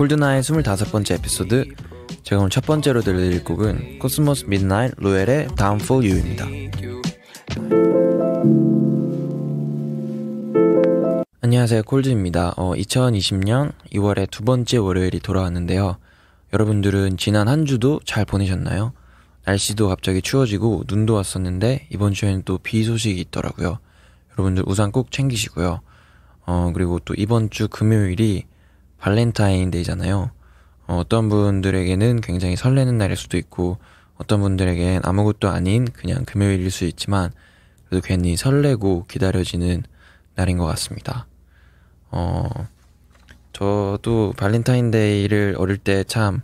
콜드나잇의 25번째 에피소드. 제가 오늘 첫 번째로 들려드릴 곡은 Cosmo's Midnight, Ruel의 Down for You입니다. 안녕하세요. 콜드입니다. 어, 2020년 2월의 두 번째 월요일이 돌아왔는데요. 여러분들은 지난 한 주도 잘 보내셨나요? 날씨도 갑자기 추워지고 눈도 왔었는데 이번 주에는 또 비 소식이 있더라고요. 여러분들 우산 꼭 챙기시고요. 어, 그리고 또 이번 주 금요일이 발렌타인데이잖아요. 어, 어떤 분들에게는 굉장히 설레는 날일 수도 있고, 어떤 분들에겐 아무것도 아닌 그냥 금요일일 수 있지만, 그래도 괜히 설레고 기다려지는 날인 것 같습니다. 어, 저도 발렌타인데이를 어릴 때 참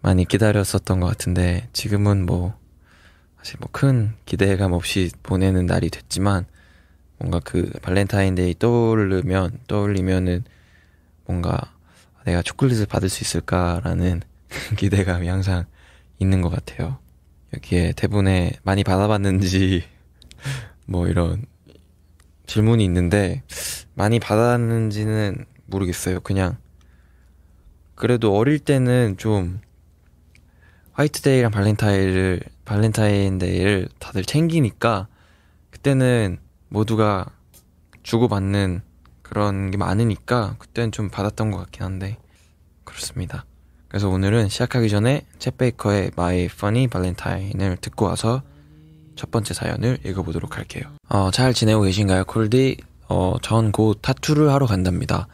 많이 기다렸었던 것 같은데, 지금은 뭐, 사실 뭐 큰 기대감 없이 보내는 날이 됐지만, 뭔가 그 발렌타인데이 떠오르면 떠올리면은 뭔가 내가 초콜릿을 받을 수 있을까라는 기대감이 항상 있는 것 같아요. 여기에 대본에 많이 받아봤는지 뭐 이런 질문이 있는데 많이 받았는지는 모르겠어요. 그냥 그래도 어릴 때는 좀 화이트데이랑 발렌타인을 발렌타인데이를 다들 챙기니까 그때는 모두가 주고받는 그런 게 많으니까 그때는 좀 받았던 것 같긴 한데 그렇습니다. 그래서 오늘은 시작하기 전에 챗 베이커의 My Funny Valentine을 듣고 와서 첫 번째 사연을 읽어보도록 할게요. 어, 잘 지내고 계신가요, 콜디? 어, 전 곧 타투를 하러 간답니다.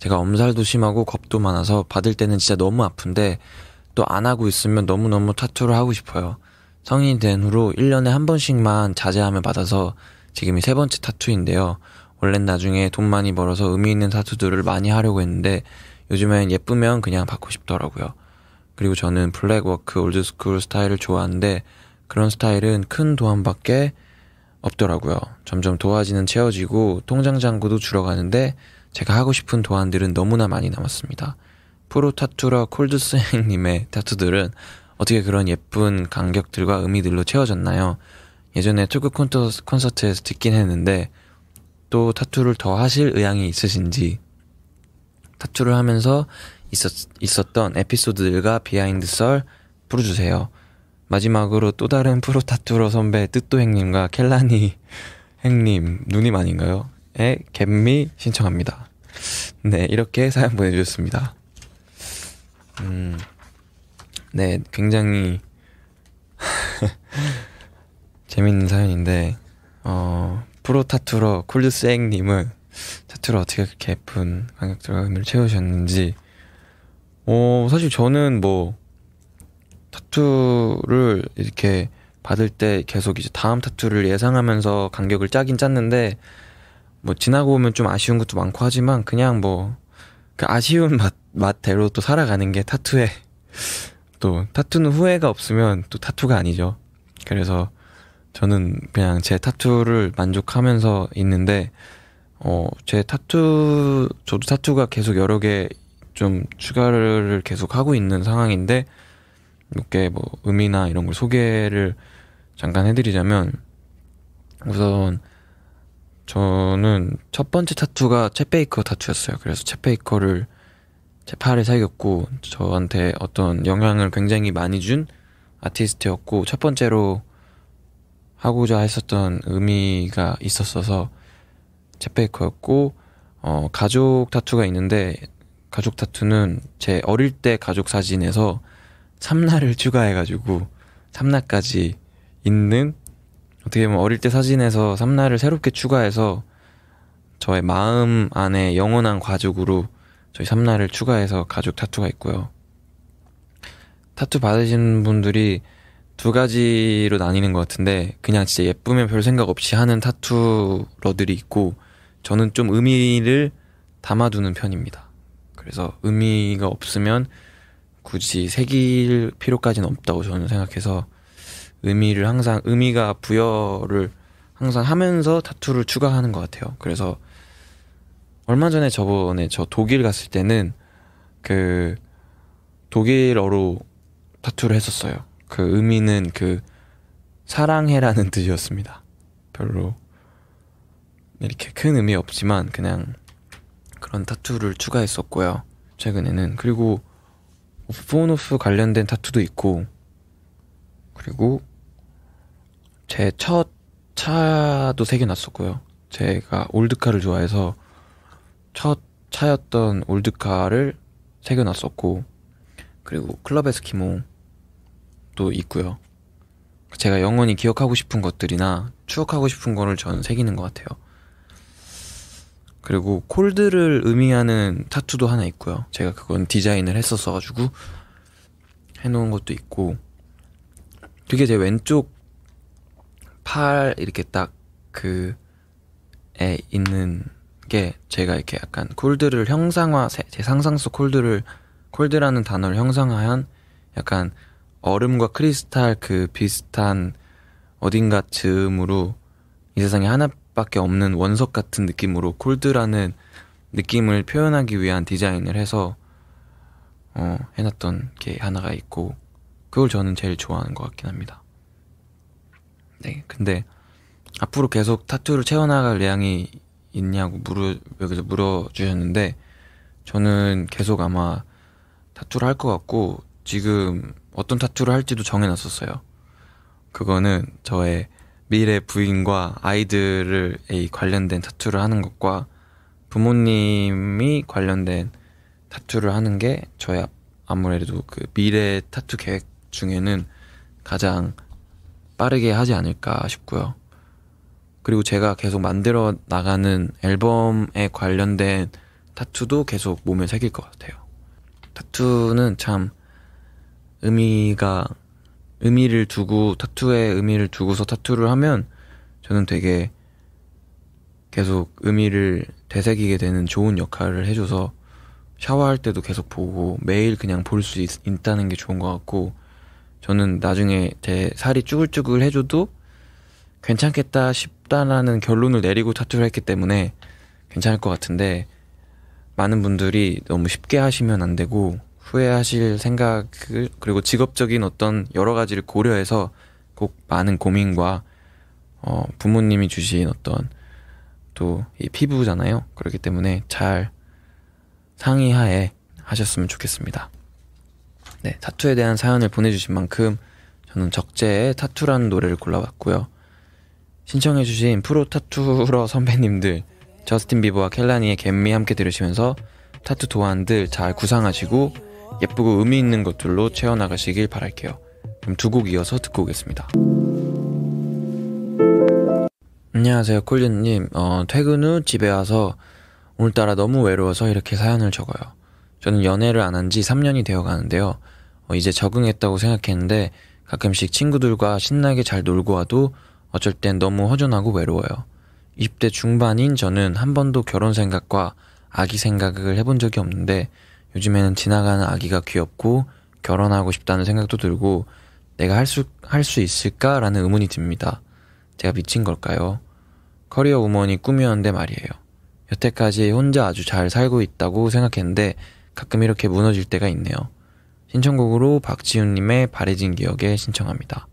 제가 엄살도 심하고 겁도 많아서 받을 때는 진짜 너무 아픈데 또 안 하고 있으면 너무너무 타투를 하고 싶어요. 성인이 된 후로 1년에 한 번씩만 자제하며 받아서 지금이 세 번째 타투인데요. 원래는 나중에 돈 많이 벌어서 의미 있는 타투들을 많이 하려고 했는데 요즘엔 예쁘면 그냥 받고 싶더라고요. 그리고 저는 blackwork old school 스타일을 좋아하는데 그런 스타일은 큰 도안밖에 없더라고요. 점점 도화지는 채워지고 통장 잔고도 줄어가는데 제가 하고 싶은 도안들은 너무나 많이 남았습니다. 프로 타투러 콜드 행님의 타투들은 어떻게 그런 예쁜 간격들과 의미들로 채워졌나요? 예전에 토크 콘서트에서 듣긴 했는데 또 타투를 더 하실 의향이 있으신지 타투를 하면서 있었, 있었던 에피소드들과 비하인드 썰 풀어주세요. 마지막으로 또 다른 프로 타투러 선배 뜻도 행님과 켈라니 행님 누님 아닌가요? 에 갯미 신청합니다. 네 이렇게 사연 보내주셨습니다. 음, 네 굉장히 재밌는 사연인데 어, 프로 타투러 콜드스앵님은 타투를 어떻게 그렇게 예쁜 간격들과 의미를 채우셨는지 어, 사실 저는 뭐 타투를 이렇게 받을 때 계속 이제 다음 타투를 예상하면서 간격을 짜긴 짰는데 뭐 지나고 오면 좀 아쉬운 것도 많고 하지만 그냥 뭐 그 아쉬운 맛 맛대로 또 살아가는 게 타투에 또 타투는 후회가 없으면 또 타투가 아니죠. 그래서 저는 그냥 제 타투를 만족하면서 있는데 어, 제 타투 저도 타투가 계속 여러 개 좀 추가를 계속 하고 있는 상황인데 이렇게 뭐 의미나 이런 걸 소개를 잠깐 해드리자면 우선 저는 첫 번째 타투가 챗 베이커 타투였어요. 그래서 챗 베이커를 제 팔에 사귀었고 저한테 어떤 영향을 굉장히 많이 준 아티스트였고 첫 번째로 하고자 했었던 의미가 있었어서 챗베이커였고 어, 가족 타투가 있는데 가족 타투는 제 어릴 때 가족 사진에서 삼라를 추가해가지고 삼라까지 있는 어떻게 보면 어릴 때 사진에서 삼라를 새롭게 추가해서 저의 마음 안에 영원한 가족으로 저희 삼라를 추가해서 가족 타투가 있고요. 타투 받으신 분들이 두 가지로 나뉘는 것 같은데 그냥 진짜 예쁘면 별 생각 없이 하는 타투러들이 있고 저는 좀 의미를 담아두는 편입니다. 그래서 의미가 없으면 굳이 새길 필요까지는 없다고 저는 생각해서 의미를 항상 의미가 부여를 항상 하면서 타투를 추가하는 것 같아요. 그래서 얼마 전에 저번에 저 독일 갔을 때는 그 독일어로 타투를 했었어요. 그 의미는 그 사랑해라는 뜻이었습니다. 별로 이렇게 큰 의미 없지만 그냥 그런 타투를 추가했었고요. 최근에는 그리고 오프온오프 관련된 타투도 있고 그리고 제 첫 차도 새겨놨었고요. 제가 올드카를 좋아해서 첫 차였던 올드카를 새겨놨었고 그리고 클럽 에스키모 도 있고요. 제가 영원히 기억하고 싶은 것들이나 추억하고 싶은 거를 저는 새기는 것 같아요. 그리고 콜드를 의미하는 타투도 하나 있고요. 제가 그건 디자인을 했었어가지고 해놓은 것도 있고 그게 제 왼쪽 팔 이렇게 딱 그에 있는 게 제가 이렇게 약간 콜드를 형상화 제 상상 속 콜드를 콜드라는 단어를 형상화한 약간 얼음과 크리스탈 그 비슷한 어딘가 즈음으로 이 세상에 하나밖에 없는 원석 같은 느낌으로 콜드라는 느낌을 표현하기 위한 디자인을 해서 어, 해놨던 게 하나가 있고 그걸 저는 제일 좋아하는 것 같긴 합니다. 네, 근데 앞으로 계속 타투를 채워나갈 의향이 있냐고 물어 여기서 물어주셨는데 저는 계속 아마 타투를 할 것 같고 지금 어떤 타투를 할지도 정해놨었어요. 그거는 저의 미래 부인과 아이들을 관련된 타투를 하는 것과 부모님이 관련된 타투를 하는 게 저의 아무래도 그 미래 타투 계획 중에는 가장 빠르게 하지 않을까 싶고요. 그리고 제가 계속 만들어 나가는 앨범에 관련된 타투도 계속 몸에 새길 것 같아요. 타투는 참 의미가 의미를 두고 타투에 의미를 두고서 타투를 하면 저는 되게 계속 의미를 되새기게 되는 좋은 역할을 해줘서 샤워할 때도 계속 보고 매일 그냥 볼 수 있다는 게 좋은 것 같고 저는 나중에 제 살이 쭈글쭈글 해줘도 괜찮겠다 싶다라는 결론을 내리고 타투를 했기 때문에 괜찮을 것 같은데 많은 분들이 너무 쉽게 하시면 안 되고 후회하실 생각을 그리고 직업적인 어떤 여러 가지를 고려해서 꼭 많은 고민과 어, 부모님이 주신 어떤 또 이 피부잖아요. 그렇기 때문에 잘 상의하에 하셨으면 좋겠습니다. 네, 타투에 대한 사연을 보내주신 만큼 저는 적재의 타투라는 노래를 골라봤고요. 신청해주신 프로 타투러 선배님들 저스틴 비버와 켈라니의 갬미 함께 들으시면서 타투 도안들 잘 구상하시고 예쁘고 의미 있는 것들로 채워나가시길 바랄게요. 그럼 두 곡 이어서 듣고 오겠습니다. 안녕하세요, 콜린님. 어, 퇴근 후 집에 와서 오늘따라 너무 외로워서 이렇게 사연을 적어요. 저는 연애를 안 한 지 3년이 되어 가는데요. 어, 이제 적응했다고 생각했는데 가끔씩 친구들과 신나게 잘 놀고 와도 어쩔 땐 너무 허전하고 외로워요. 20대 중반인 저는 한 번도 결혼 생각과 아기 생각을 해본 적이 없는데 요즘에는 지나가는 아기가 귀엽고 결혼하고 싶다는 생각도 들고 내가 할 수, 할 수 있을까라는 의문이 듭니다. 제가 미친 걸까요? 커리어 우먼이 꿈이었는데 말이에요. 여태까지 혼자 아주 잘 살고 있다고 생각했는데 가끔 이렇게 무너질 때가 있네요. 신청곡으로 박지훈님의 바래진 기억에 신청합니다.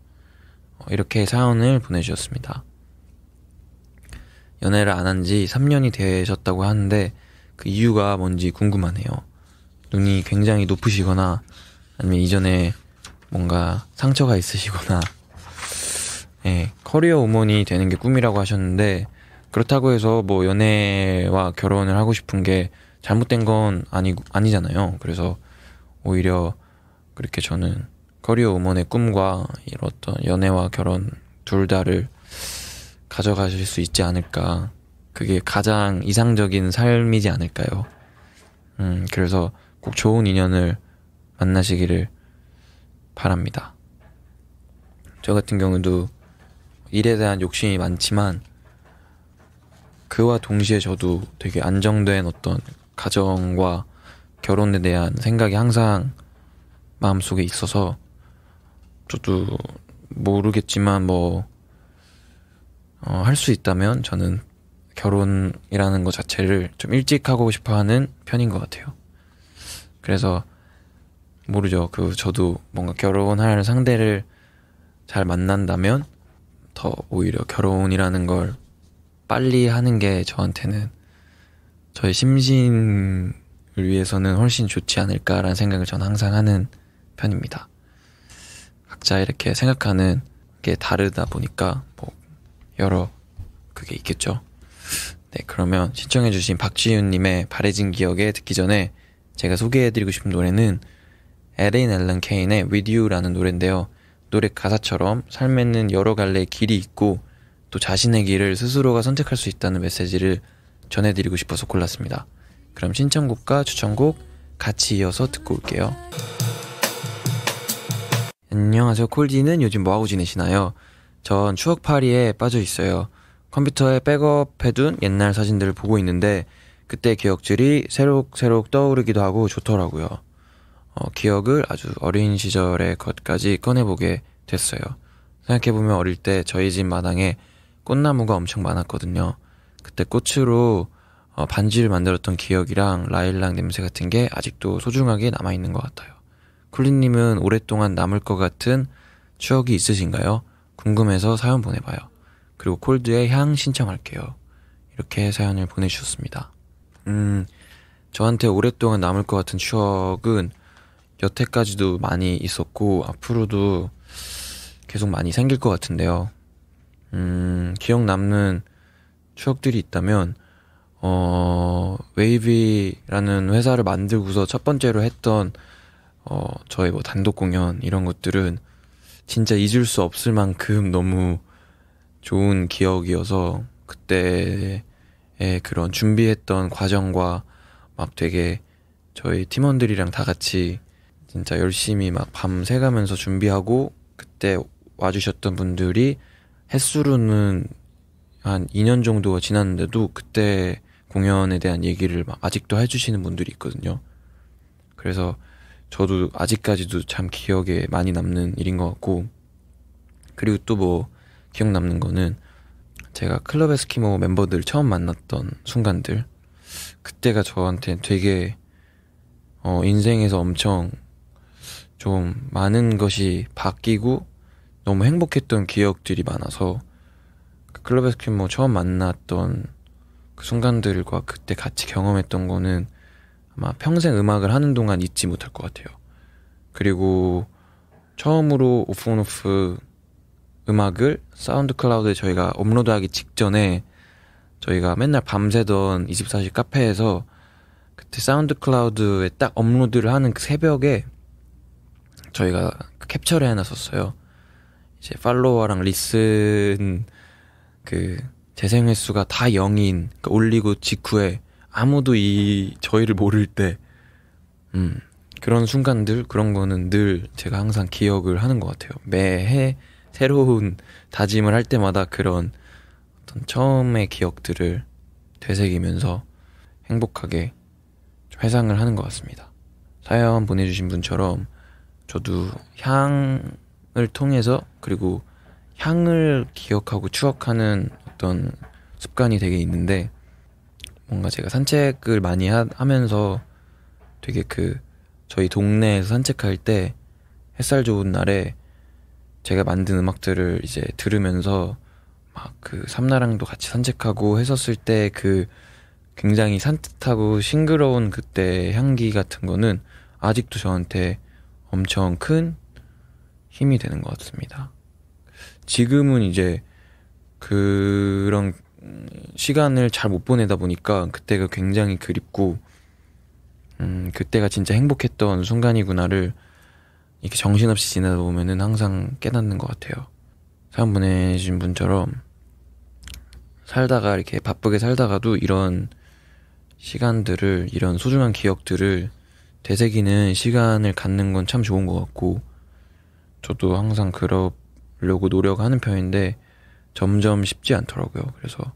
어, 이렇게 사연을 보내주셨습니다. 연애를 안 한 지 3년이 되셨다고 하는데 그 이유가 뭔지 궁금하네요. 눈이 굉장히 높으시거나 아니면 이전에 뭔가 상처가 있으시거나 예, 커리어 우먼이 되는 게 꿈이라고 하셨는데 그렇다고 해서 뭐 연애와 결혼을 하고 싶은 게 잘못된 건 아니 아니잖아요. 그래서 오히려 그렇게 저는 커리어 우먼의 꿈과 이런 어떤 연애와 결혼 둘 다를 가져가실 수 있지 않을까. 그게 가장 이상적인 삶이지 않을까요? 음, 그래서 꼭 좋은 인연을 만나시기를 바랍니다. 저 같은 경우도 일에 대한 욕심이 많지만 그와 동시에 저도 되게 안정된 어떤 가정과 결혼에 대한 생각이 항상 마음속에 있어서 저도 모르겠지만 뭐 어, 할 수 있다면 저는 결혼이라는 것 자체를 좀 일찍 하고 싶어 하는 편인 것 같아요. 그래서 모르죠. 그 저도 뭔가 결혼할 상대를 잘 만난다면 더 오히려 결혼이라는 걸 빨리 하는 게 저한테는 저의 심신을 위해서는 훨씬 좋지 않을까라는 생각을 저는 항상 하는 편입니다. 각자 이렇게 생각하는 게 다르다 보니까 뭐 여러 그게 있겠죠. 네, 그러면 신청해주신 박지윤님의 바래진 기억에 듣기 전에 제가 소개해드리고 싶은 노래는 에레인 앨런 케인의 With You라는 노래인데요. 노래 가사처럼 삶에는 여러 갈래의 길이 있고 또 자신의 길을 스스로가 선택할 수 있다는 메시지를 전해드리고 싶어서 골랐습니다. 그럼 신청곡과 추천곡 같이 이어서 듣고 올게요. 안녕하세요. 콜디는 요즘 뭐하고 지내시나요? 전 추억파리에 빠져 있어요. 컴퓨터에 백업해둔 옛날 사진들을 보고 있는데 그때 기억들이 새록새록 떠오르기도 하고 좋더라고요. 어, 기억을 아주 어린 시절의 것까지 꺼내보게 됐어요. 생각해보면 어릴 때 저희 집 마당에 꽃나무가 엄청 많았거든요. 그때 꽃으로 어, 반지를 만들었던 기억이랑 라일락 냄새 같은 게 아직도 소중하게 남아있는 것 같아요. 쿨리님은 오랫동안 남을 것 같은 추억이 있으신가요? 궁금해서 사연 보내봐요. 그리고 콜드의 향 신청할게요. 이렇게 사연을 보내주셨습니다. 음, 저한테 오랫동안 남을 것 같은 추억은 여태까지도 많이 있었고, 앞으로도 계속 많이 생길 것 같은데요. 음, 기억 남는 추억들이 있다면, 어, 웨이비라는 회사를 만들고서 첫 번째로 했던, 어, 저의 뭐 단독 공연, 이런 것들은 진짜 잊을 수 없을 만큼 너무 좋은 기억이어서, 그때의 그런 준비했던 과정과 막 되게 저희 팀원들이랑 다 같이 진짜 열심히 막 밤 새가면서 준비하고 그때 와주셨던 분들이 횟수로는 한 2년 정도가 지났는데도 그때 공연에 대한 얘기를 막 아직도 해주시는 분들이 있거든요. 그래서 저도 아직까지도 참 기억에 많이 남는 일인 것 같고, 그리고 또 뭐 기억 남는 거는 제가 클럽 에스키모 멤버들 처음 만났던 순간들, 그때가 저한테 되게 어, 인생에서 엄청 좀 많은 것이 바뀌고 너무 행복했던 기억들이 많아서 그 클럽 에스키모 처음 만났던 그 순간들과 그때 같이 경험했던 거는 아마 평생 음악을 하는 동안 잊지 못할 것 같아요. 그리고 처음으로 offonoff 음악을 SoundCloud에 저희가 업로드하기 직전에 저희가 맨날 밤새던 24시 카페에서 그때 SoundCloud에 딱 업로드를 하는 그 새벽에 저희가 캡처를 해놨었어요. 이제 팔로워랑 listen 그 재생 횟수가 다 0인 그러니까 올리고 직후에 아무도 이 저희를 모를 때 음, 그런 순간들 그런 거는 늘 제가 항상 기억을 하는 것 같아요. 매해 새로운 다짐을 할 때마다 그런 어떤 처음의 기억들을 되새기면서 행복하게 회상을 하는 것 같습니다. 사연 보내주신 분처럼 저도 향을 통해서 그리고 향을 기억하고 추억하는 어떤 습관이 되게 있는데 뭔가 제가 산책을 많이 하, 면서 되게 그 저희 동네에서 산책할 때 햇살 좋은 날에 제가 만든 음악들을 이제 들으면서 막 그 삼나랑도 같이 산책하고 했었을 때 그 굉장히 산뜻하고 싱그러운 그때 향기 같은 거는 아직도 저한테 엄청 큰 힘이 되는 것 같습니다. 지금은 이제 그런 시간을 잘 못 보내다 보니까 그때가 굉장히 그립고, 음, 그때가 진짜 행복했던 순간이구나를 이렇게 정신없이 지내다 보면은 항상 깨닫는 것 같아요. 사연 보내신 분처럼 살다가 이렇게 바쁘게 살다가도 이런 시간들을, 이런 소중한 기억들을 되새기는 시간을 갖는 건 참 좋은 것 같고, 저도 항상 그러려고 노력하는 편인데, 점점 쉽지 않더라고요. 그래서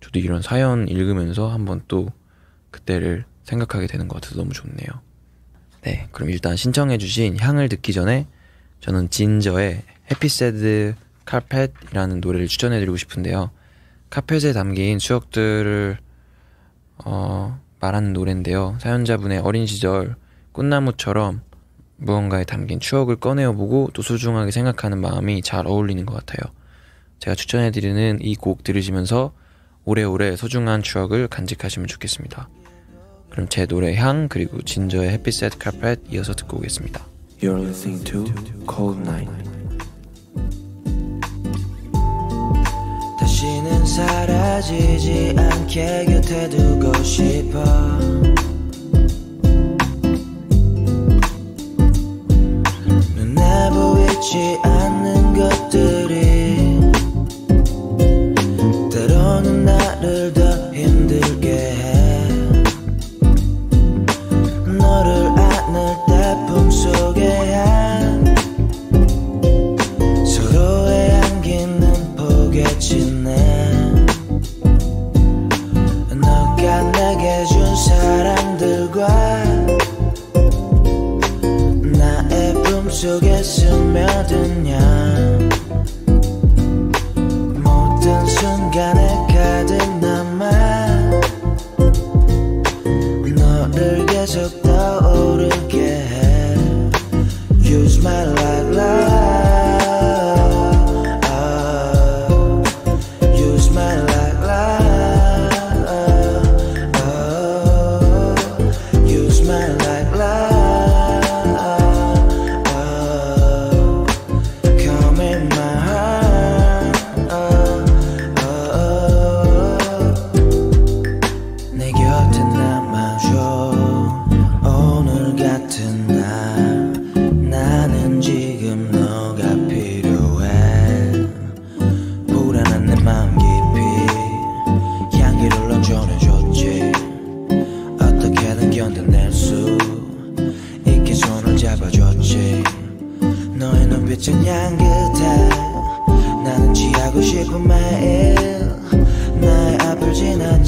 저도 이런 사연 읽으면서 한번 또 그때를 생각하게 되는 것 같아서 너무 좋네요. 네, 그럼 일단 신청해주신 향을 듣기 전에 저는 진저의 해피세드 카펫이라는 노래를 추천해드리고 싶은데요. 카펫에 담긴 추억들을 어, 말하는 노래인데요. 사연자분의 어린 시절 꽃나무처럼 무언가에 담긴 추억을 꺼내어보고 또 소중하게 생각하는 마음이 잘 어울리는 것 같아요. 제가 추천해드리는 이 곡 들으시면서 오래오래 소중한 추억을 간직하시면 좋겠습니다. 그럼 제 노래 향 그리고 진저의 햇빛 세트 카펫 이어서 듣고 오겠습니다. You're listening to Cold Night. 다시는 사라지지 않게 곁에 두고 싶어 눈에 보이지 않는 것들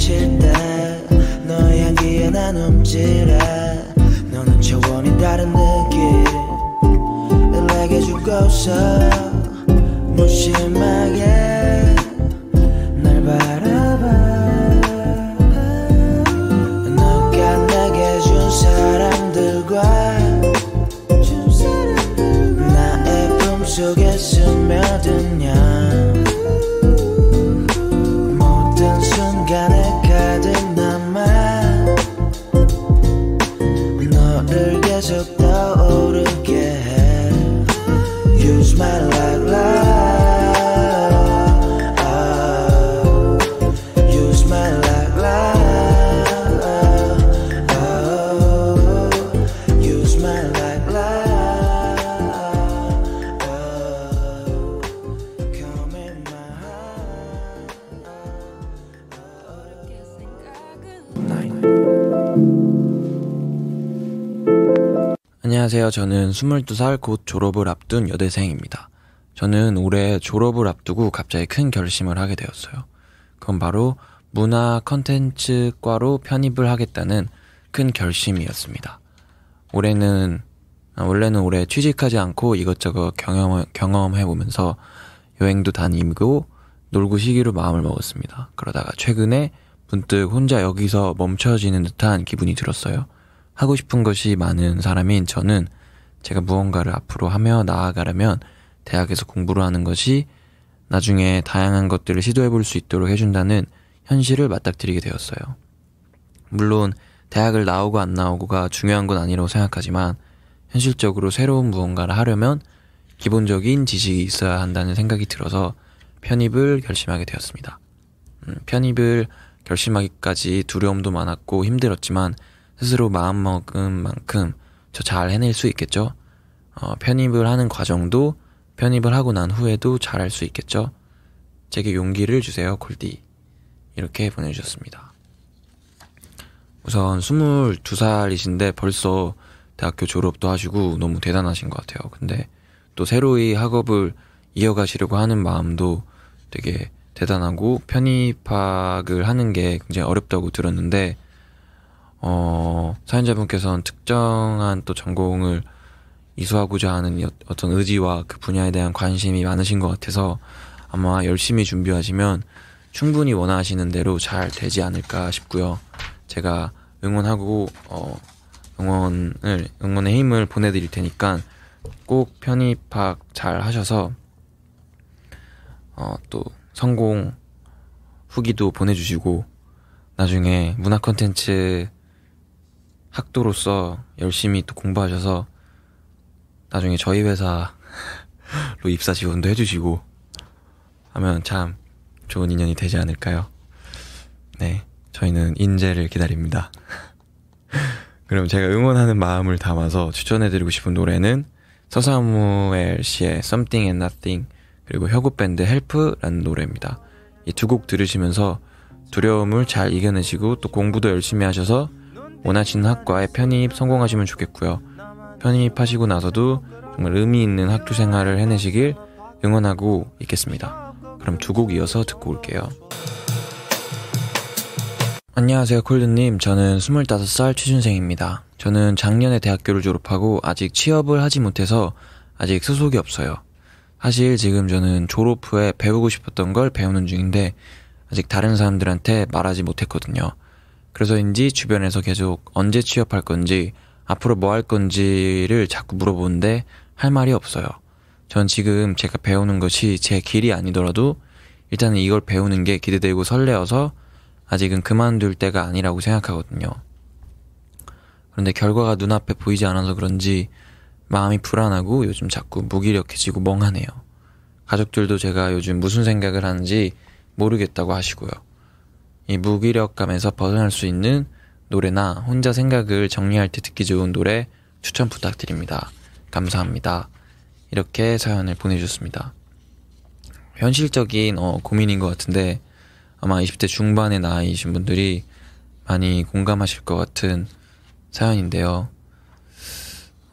지나칠 때 너의 향기에 난 움찔해. 너는 차원이 다른 느낌. 내게 주고서 무심하게 날 바라봐. 너가 내게 준 사람들과 나의 품속에 스며드냐 안녕하세요. 저는 22살 곧 졸업을 앞둔 여대생입니다. 저는 올해 졸업을 앞두고 갑자기 큰 결심을 하게 되었어요. 그건 바로 문화 컨텐츠과로 편입을 하겠다는 큰 결심이었습니다. 올해는, 아, 원래는 올해 취직하지 않고 이것저것 경험, 경험해보면서 여행도 다니고 놀고 시기로 마음을 먹었습니다. 그러다가 최근에 문득 혼자 여기서 멈춰지는 듯한 기분이 들었어요. 하고 싶은 것이 많은 사람인 저는 제가 무언가를 앞으로 하며 나아가려면 대학에서 공부를 하는 것이 나중에 다양한 것들을 시도해 볼 수 있도록 해준다는 현실을 맞닥뜨리게 되었어요. 물론 대학을 나오고 안 나오고가 중요한 건 아니라고 생각하지만 현실적으로 새로운 무언가를 하려면 기본적인 지식이 있어야 한다는 생각이 들어서 편입을 결심하게 되었습니다. 음, 편입을 결심하기까지 두려움도 많았고 힘들었지만 스스로 마음먹은 만큼 저 잘 해낼 수 있겠죠? 어, 편입을 하는 과정도 편입을 하고 난 후에도 잘 할 수 있겠죠? 제게 용기를 주세요, 골디. 이렇게 보내주셨습니다. 우선 22살이신데 벌써 대학교 졸업도 하시고 너무 대단하신 것 같아요. 근데 또 새로이 학업을 이어가시려고 하는 마음도 되게 대단하고 편입학을 하는 게 굉장히 어렵다고 들었는데 어, 사연자분께서는 특정한 또 전공을 이수하고자 하는 여- 어떤 의지와 그 분야에 대한 관심이 많으신 것 같아서 아마 열심히 준비하시면 충분히 원하시는 대로 잘 되지 않을까 싶고요. 제가 응원하고 어, 응원을 응원의 힘을 보내드릴 테니까 꼭 편입학 잘 하셔서 어, 또 성공 후기도 보내주시고 나중에 문화 콘텐츠 학도로서 열심히 또 공부하셔서 나중에 저희 회사로 입사 지원도 해주시고 하면 참 좋은 인연이 되지 않을까요? 네, 저희는 인재를 기다립니다. 그럼 제가 응원하는 마음을 담아서 추천해드리고 싶은 노래는 서사무엘 씨의 Something and Nothing 그리고 혁오밴드 Help라는 노래입니다. 이 두 곡 들으시면서 두려움을 잘 이겨내시고 또 공부도 열심히 하셔서 원하시는 학과에 편입 성공하시면 좋겠고요. 편입하시고 나서도 정말 의미 있는 학교 생활을 해내시길 응원하고 있겠습니다. 그럼 두 곡 이어서 듣고 올게요. 안녕하세요, 콜드님. 저는 25살 취준생입니다. 저는 작년에 대학교를 졸업하고 아직 취업을 하지 못해서 아직 소속이 없어요. 사실 지금 저는 졸업 후에 배우고 싶었던 걸 배우는 중인데 아직 다른 사람들한테 말하지 못했거든요. 그래서인지 주변에서 계속 언제 취업할 건지 앞으로 뭐 할 건지를 자꾸 물어보는데 할 말이 없어요. 전 지금 제가 배우는 것이 제 길이 아니더라도 일단은 이걸 배우는 게 기대되고 설레어서 아직은 그만둘 때가 아니라고 생각하거든요. 그런데 결과가 눈앞에 보이지 않아서 그런지 마음이 불안하고 요즘 자꾸 무기력해지고 멍하네요. 가족들도 제가 요즘 무슨 생각을 하는지 모르겠다고 하시고요. 이 무기력감에서 벗어날 수 있는 노래나 혼자 생각을 정리할 때 듣기 좋은 노래 추천 부탁드립니다. 감사합니다. 이렇게 사연을 보내주셨습니다. 현실적인 어, 고민인 것 같은데 아마 20대 중반의 나이이신 분들이 많이 공감하실 것 같은 사연인데요.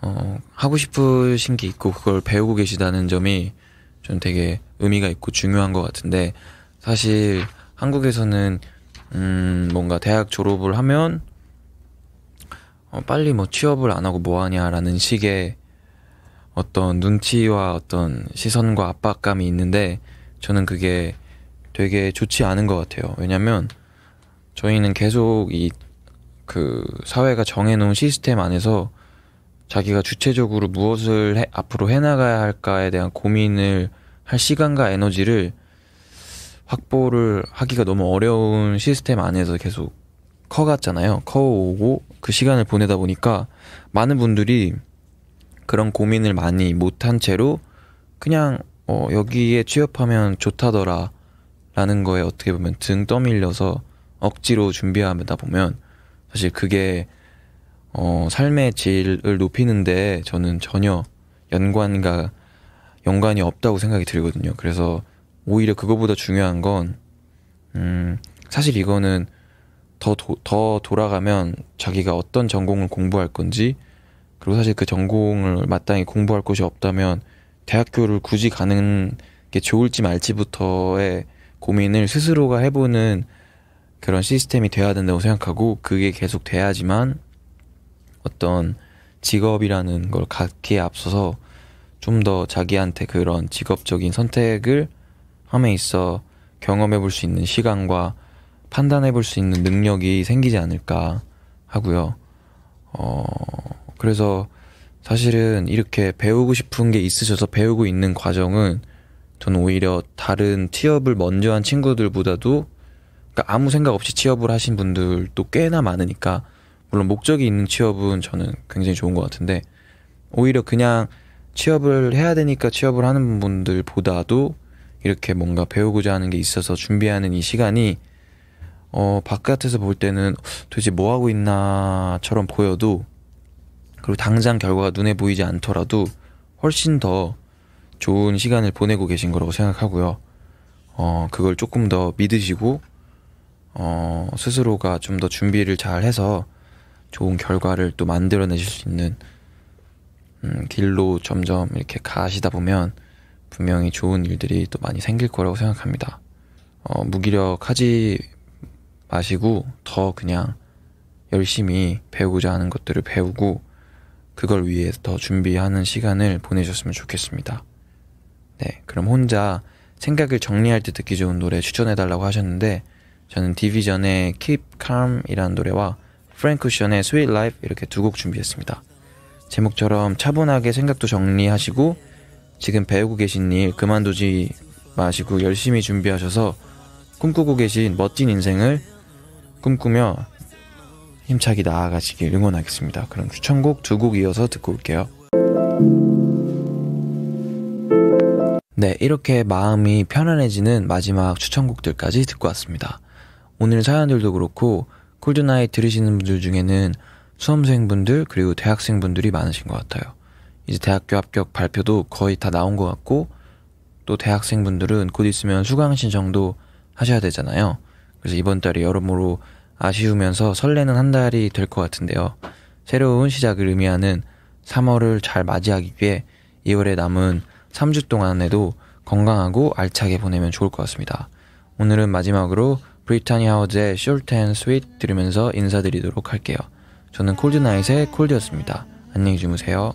어, 하고 싶으신 게 있고 그걸 배우고 계시다는 점이 좀 되게 의미가 있고 중요한 것 같은데 사실 한국에서는 음, 뭔가 대학 졸업을 하면 어, 빨리 뭐 취업을 안 하고 뭐 하냐라는 식의 어떤 눈치와 어떤 시선과 압박감이 있는데 저는 그게 되게 좋지 않은 것 같아요. 왜냐면 저희는 계속 이 그 사회가 정해놓은 시스템 안에서 자기가 주체적으로 무엇을 해, 앞으로 해나가야 할까에 대한 고민을 할 시간과 에너지를 확보를 하기가 너무 어려운 시스템 안에서 계속 커갔잖아요. 커오고 그 시간을 보내다 보니까 많은 분들이 그런 고민을 많이 못한 채로 그냥 어, 여기에 취업하면 좋다더라 라는 거에 어떻게 보면 등 떠밀려서 억지로 준비하다 보면 사실 그게 어, 삶의 질을 높이는데 저는 전혀 연관과 연관이 없다고 생각이 들거든요. 그래서 오히려 그거보다 중요한 건, 음, 사실 이거는 더, 도, 더 돌아가면 자기가 어떤 전공을 공부할 건지, 그리고 사실 그 전공을 마땅히 공부할 곳이 없다면 대학교를 굳이 가는 게 좋을지 말지부터의 고민을 스스로가 해보는 그런 시스템이 돼야 된다고 생각하고 그게 계속 돼야지만 어떤 직업이라는 걸 갖기에 앞서서 좀 더 자기한테 그런 직업적인 선택을 함에 있어 경험해 볼 수 있는 시간과 판단해 볼 수 있는 능력이 생기지 않을까 하고요. 어, 그래서 사실은 이렇게 배우고 싶은 게 있으셔서 배우고 있는 과정은 저는 오히려 다른 취업을 먼저 한 친구들보다도 그러니까 아무 생각 없이 취업을 하신 분들도 꽤나 많으니까 물론 목적이 있는 취업은 저는 굉장히 좋은 것 같은데 오히려 그냥 취업을 해야 되니까 취업을 하는 분들보다도 이렇게 뭔가 배우고자 하는 게 있어서 준비하는 이 시간이 어 바깥에서 볼 때는 도대체 뭐 하고 있나처럼 보여도 그리고 당장 결과가 눈에 보이지 않더라도 훨씬 더 좋은 시간을 보내고 계신 거라고 생각하고요. 어 그걸 조금 더 믿으시고 어, 스스로가 좀 더 준비를 잘 해서 좋은 결과를 또 만들어내실 수 있는 음, 길로 점점 이렇게 가시다 보면 분명히 좋은 일들이 또 많이 생길 거라고 생각합니다. 어, 무기력하지 마시고 더 그냥 열심히 배우고자 하는 것들을 배우고 그걸 위해 더 준비하는 시간을 보내셨으면 좋겠습니다. 네, 그럼 혼자 생각을 정리할 때 듣기 좋은 노래 추천해달라고 하셨는데 저는 dvsn의 Keep Calm이라는 노래와 Frank Ocean의 Sweet Life 이렇게 두 곡 준비했습니다. 제목처럼 차분하게 생각도 정리하시고 지금 배우고 계신 일 그만두지 마시고 열심히 준비하셔서 꿈꾸고 계신 멋진 인생을 꿈꾸며 힘차게 나아가시길 응원하겠습니다. 그럼 추천곡 두 곡 이어서 듣고 올게요. 네, 이렇게 마음이 편안해지는 마지막 추천곡들까지 듣고 왔습니다. 오늘 사연들도 그렇고 콜드나잇 들으시는 분들 중에는 수험생분들 그리고 대학생분들이 많으신 것 같아요. 이제 대학교 합격 발표도 거의 다 나온 것 같고 또 대학생분들은 곧 있으면 수강 신청도 하셔야 되잖아요. 그래서 이번 달이 여러모로 아쉬우면서 설레는 한 달이 될 것 같은데요. 새로운 시작을 의미하는 3월을 잘 맞이하기 위해 2월에 남은 3주 동안에도 건강하고 알차게 보내면 좋을 것 같습니다. 오늘은 마지막으로 브리타니 하워즈의 Short and Sweet 들으면서 인사드리도록 할게요. 저는 콜드나잇의 콜드였습니다. 안녕히 주무세요.